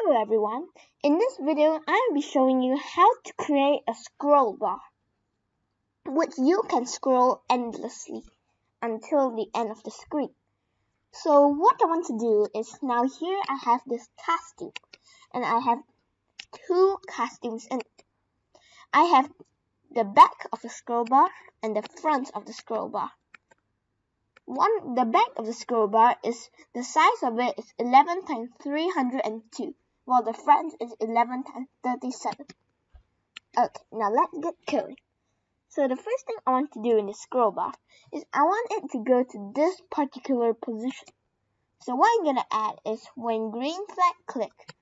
Hello everyone, in this video I will be showing you how to create a scroll bar which you can scroll endlessly until the end of the screen. So what I want to do is now here I have this costume and I have two costumes in it. I have the back of the scroll bar and the front of the scroll bar. One, the back of the scroll bar is the size of it is 11 times 302 while the front is 11 times 37. Okay, now let's get going. So the first thing I want to do in the scroll bar is I want it to go to this particular position. So what I'm to add is when green flag click,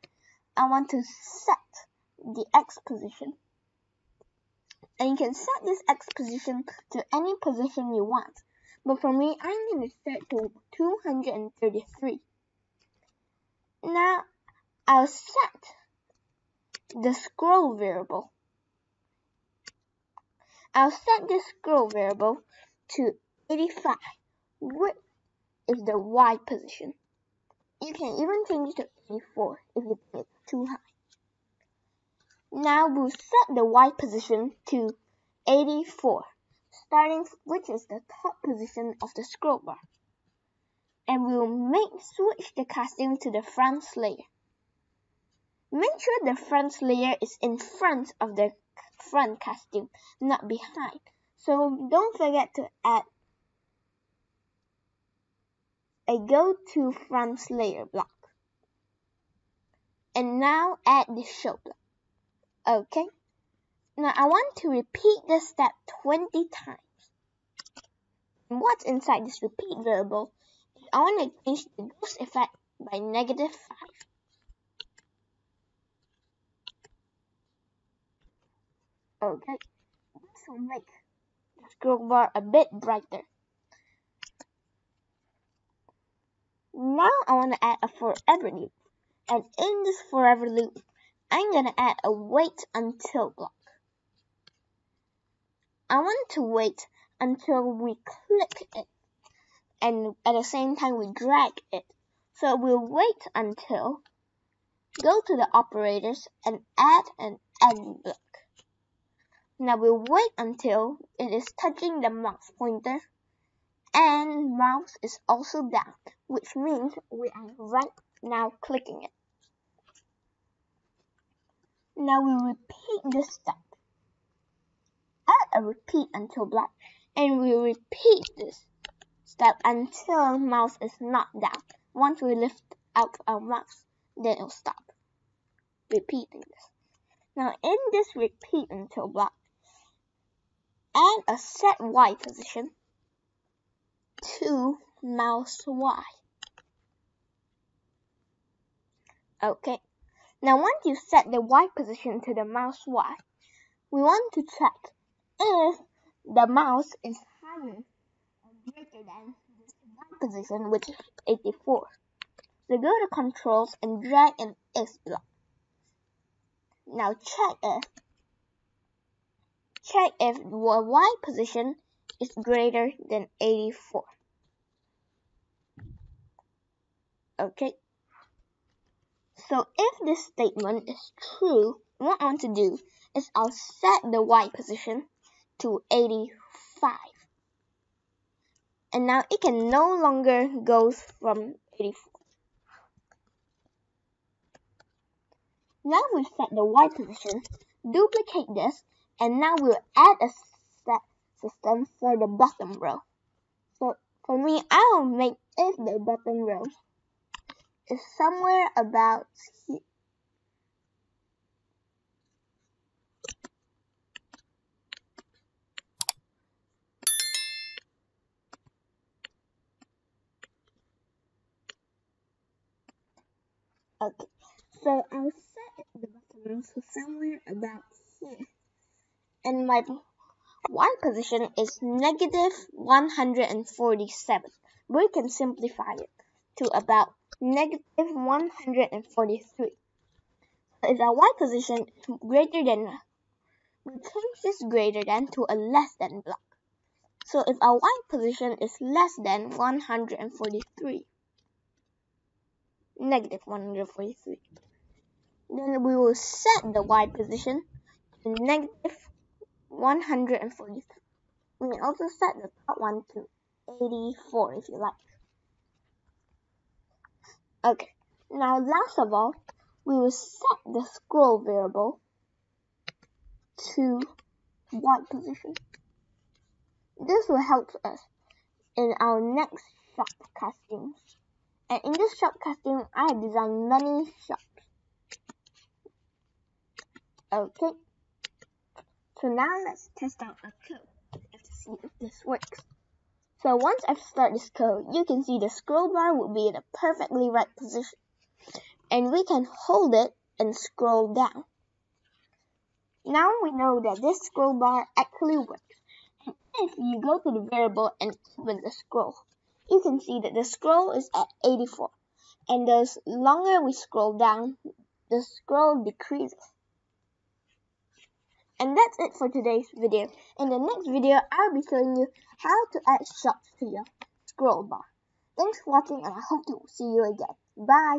I want to set the X position. And you can set this X position to any position you want. But for me, I'm to set to 233. Now, I'll set the scroll variable. I'll set the scroll variable to 85, which is the Y position. You can even change it to 84 if you think it's too high. Now we'll set the Y position to 84, starting which is the top position of the scroll bar. And we'll make switch the costume to the front layer. Make sure the front layer is in front of the front costume, not behind. So don't forget to add a go to front layer block. And now add the show block. Okay. Now I want to repeat this step 20 times. What's inside this repeat variable I want to change the ghost effect by negative 5. Okay, this will make the scroll bar a bit brighter. Now I want to add a forever loop. And in this forever loop, I'm going to add a wait until block. I want to wait until we click it. And at the same time we drag it. So we'll wait until, go to the operators and add an and block. Now we'll wait until it is touching the mouse pointer and mouse is also down, which means we are right now clicking it. Now we repeat this step. Add a repeat until black and we repeat this step until mouse is not down. Once we lift out our mouse, then it'll stop repeating this. Now in this repeat until block, add a set Y position to mouse Y. Okay, now once you set the Y position to the mouse Y, we want to check if the mouse is higher or greater than this Y position, which is 84. So go to controls and drag an X block. Now check if check if the Y position is greater than 84. Okay. So if this statement is true, what I want to do is I'll set the Y position to 85. And now it can no longer go from 84. Now we've set the Y position, duplicate this and now we'll add a set system for the bottom row. So for me, I'll make if the bottom row is somewhere about here. Okay, so I'll set the bottom row to somewhere about and my y position is negative 147. We can simplify it to about negative 143. If our y position is greater than, we change this greater than to a less than block. So if our y position is less than 143, negative 143, Then we will set the Y position to negative 143. We can also set the top one to 84 if you like. Okay, now last of all, we will set the scroll variable to Y position. This will help us in our next shop casting. And in this shop casting, I have designed many shops. Okay. So now let's test out a code to see if this works. So once I've started this code, you can see the scroll bar will be in a perfectly right position. And we can hold it and scroll down. Now we know that this scroll bar actually works. And if you go to the variable and open the scroll, you can see that the scroll is at 84. And the longer we scroll down, the scroll decreases. And that's it for today's video. In the next video, I'll be showing you how to add shots to your scroll bar. Thanks for watching and I hope to see you again. Bye!